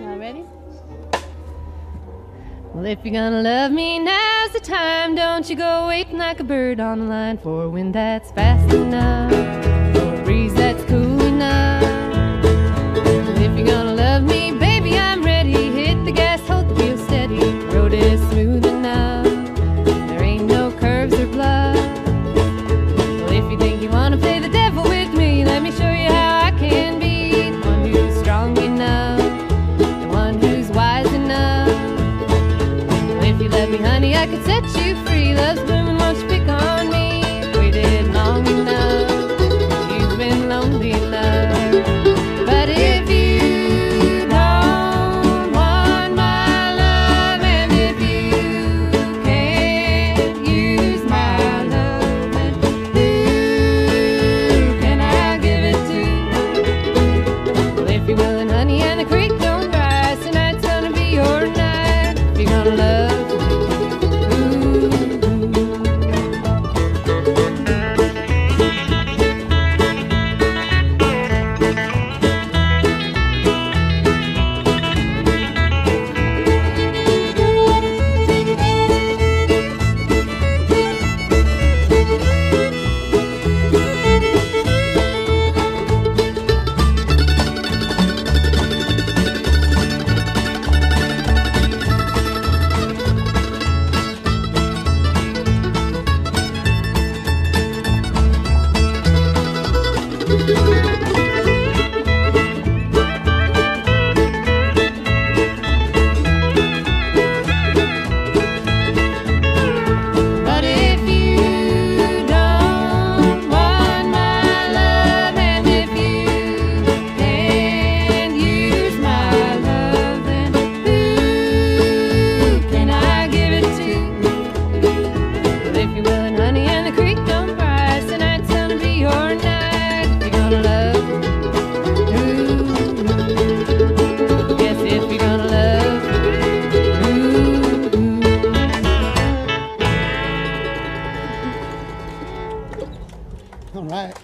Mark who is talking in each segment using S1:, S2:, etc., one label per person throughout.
S1: Y'all ready? Well, if you're gonna love me, now's the time. Don't you go waiting like a bird on the line for when that's fast enough. me, honey, I could set you free. Love's been
S2: right.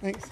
S2: Thanks.